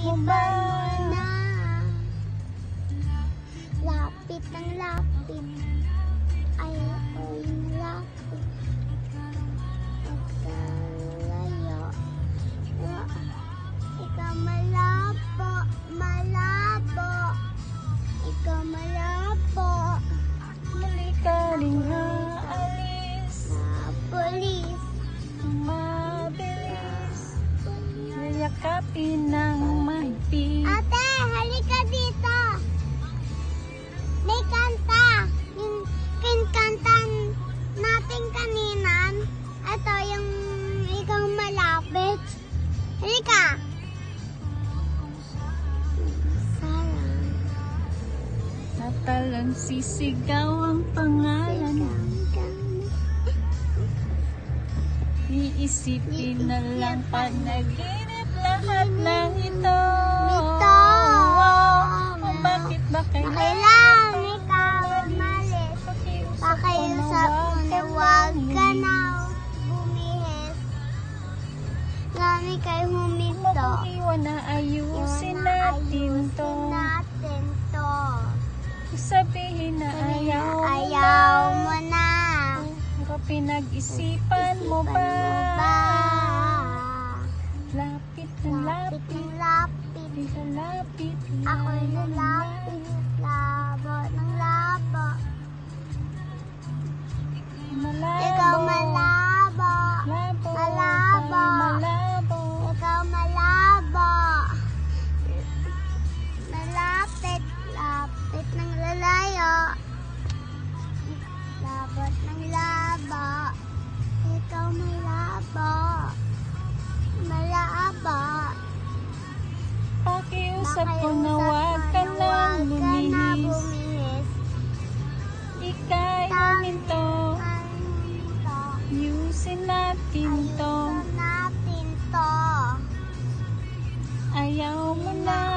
mo na. Lapit ng lapit. Ay, ay, lapit. Pagkalayo. Wa- Ikaw malabo, malabo. Ikaw malabo. Muli ka Yayakapin ng mahigpit Ate, halika dito. May kanta. Yung kinkantan natin kaninan. Ito yung ikaw malapit. Halika. Sarang. Natalang sisigaw ang pangalan Iisipin na lang panaginip lahat ng ito Ito. Oh, bakit ba kailangan Kailang ikaw umalis. Pakiusap mo na huwag ka na bumihis. Lami kay huminto. Kung iwan na ayusin natin to natin to. Sabihin na ayaw Ayaw na. mo na. Pinag-isipan mo Isipan ba? mo ba? Lapit. ka lapit. Ako'y nalapit. Labo kausap ko na huwag ka nang lumihis. Ika'y huminto. Ayusin natin to. Ayaw mo na.